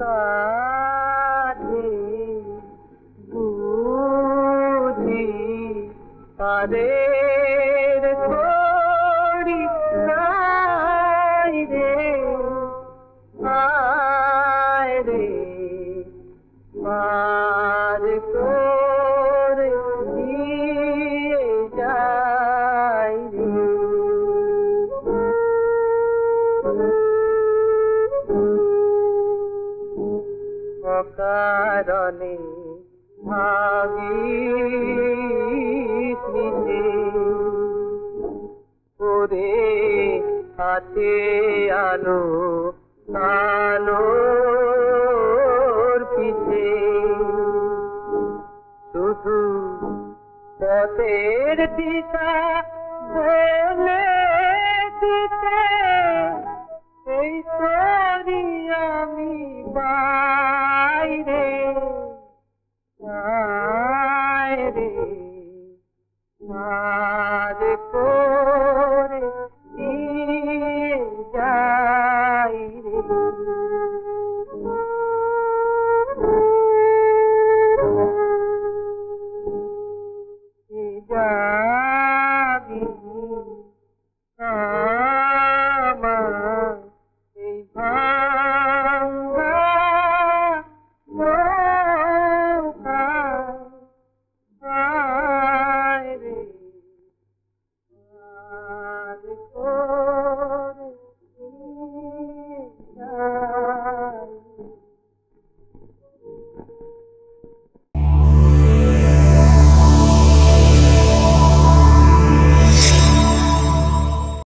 কাছে বুঝি পারের করি নাই রে আয় রে। অকারণে ভাবিস নিজে। ওরে হাতে আলো আলোর পিছে। শুধু পথের দিশা বলে দিতে, এই আমি বাইরে Ah.